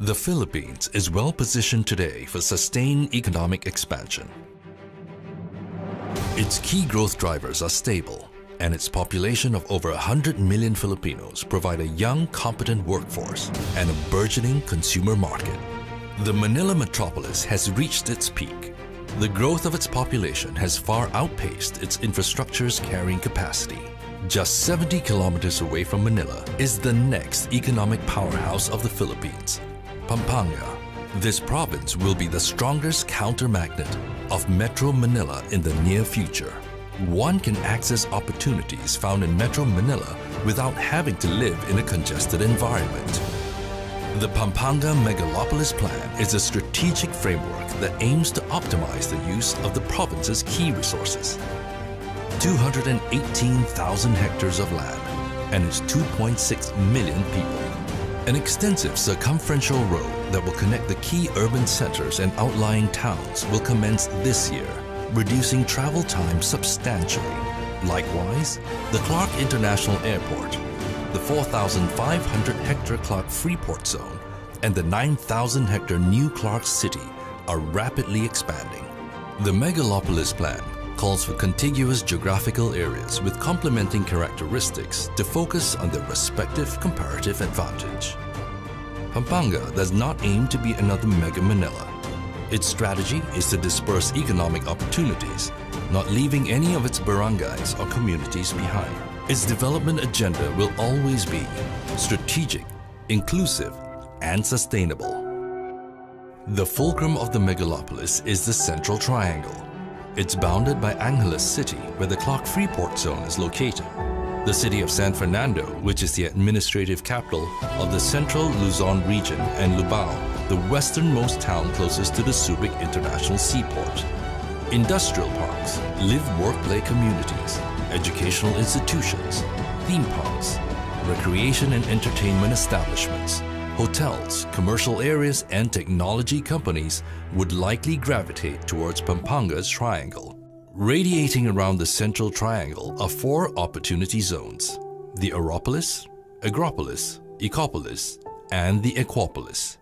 The Philippines is well positioned today for sustained economic expansion. Its key growth drivers are stable, and its population of over 100 million Filipinos provide a young, competent workforce and a burgeoning consumer market. The Manila metropolis has reached its peak. The growth of its population has far outpaced its infrastructure's carrying capacity. Just 70 kilometers away from Manila is the next economic powerhouse of the Philippines, Pampanga. This province will be the strongest counter-magnet of Metro Manila in the near future. One can access opportunities found in Metro Manila without having to live in a congested environment. The Pampanga Megalopolis Plan is a strategic framework that aims to optimize the use of the province's key resources. 218,000 hectares of land and its 2.6 million people. An extensive circumferential road that will connect the key urban centers and outlying towns will commence this year, reducing travel time substantially. Likewise, the Clark International Airport, the 4,500 hectare Clark Freeport Zone, and the 9,000 hectare New Clark City are rapidly expanding. The Megalopolis Plan calls for contiguous geographical areas with complementing characteristics to focus on their respective comparative advantage. Pampanga does not aim to be another Mega Manila. Its strategy is to disperse economic opportunities, not leaving any of its barangays or communities behind. Its development agenda will always be strategic, inclusive, and sustainable. The fulcrum of the megalopolis is the Central Triangle. It's bounded by Angeles City, where the Clark Freeport Zone is located. The city of San Fernando, which is the administrative capital of the Central Luzon region, and Lubao, the westernmost town closest to the Subic International Seaport. Industrial parks, live-work-play communities, educational institutions, theme parks, recreation and entertainment establishments, hotels, commercial areas, and technology companies would likely gravitate towards Pampanga's triangle. Radiating around the central triangle are four opportunity zones the Aeropolis, Agropolis, Ecopolis, and the Equapolis.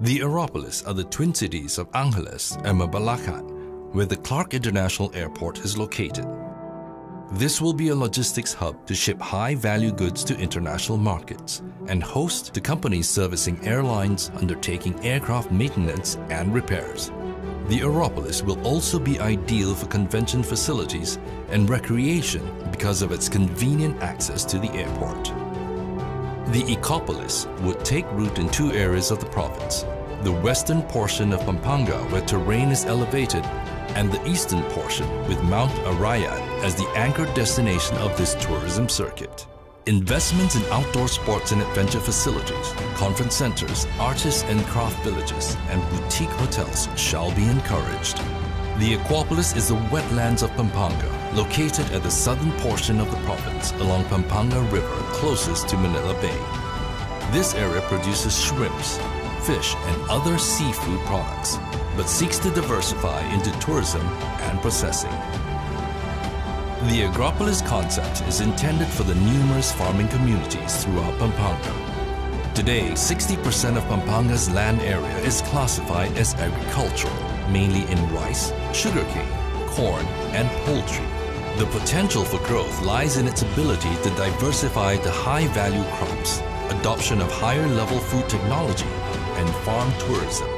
The Aeropolis are the twin cities of Angeles and Mabalacat, where the Clark International Airport is located. This will be a logistics hub to ship high-value goods to international markets and host the companies servicing airlines undertaking aircraft maintenance and repairs. The Aeropolis will also be ideal for convention facilities and recreation because of its convenient access to the airport. The Ecopolis would take root in two areas of the province, the western portion of Pampanga where terrain is elevated and the eastern portion with Mount Arayat as the anchor destination of this tourism circuit. Investments in outdoor sports and adventure facilities, conference centers, artists and craft villages, and boutique hotels shall be encouraged. The Equapolis is the wetlands of Pampanga, located at the southern portion of the province along Pampanga River closest to Manila Bay. This area produces shrimps, fish, and other seafood products, but seeks to diversify into tourism and processing. The Agropolis concept is intended for the numerous farming communities throughout Pampanga. Today, 60% of Pampanga's land area is classified as agricultural, mainly in rice, sugarcane, corn, and poultry. The potential for growth lies in its ability to diversify to high-value crops, adoption of higher-level food technology, and farm tourism.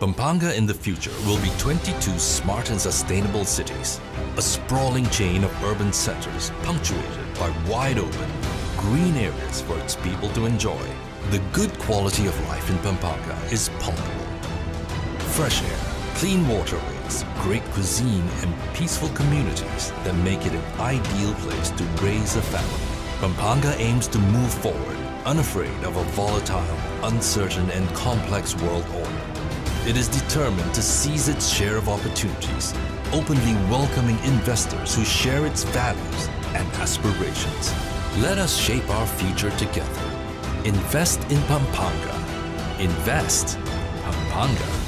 Pampanga in the future will be 22 smart and sustainable cities, a sprawling chain of urban centers punctuated by wide open, green areas for its people to enjoy. The good quality of life in Pampanga is palpable. Fresh air, clean waterways, great cuisine, and peaceful communities that make it an ideal place to raise a family. Pampanga aims to move forward, unafraid of a volatile, uncertain, and complex world order. It is determined to seize its share of opportunities, openly welcoming investors who share its values and aspirations. Let us shape our future together. Invest in Pampanga. Invest Pampanga.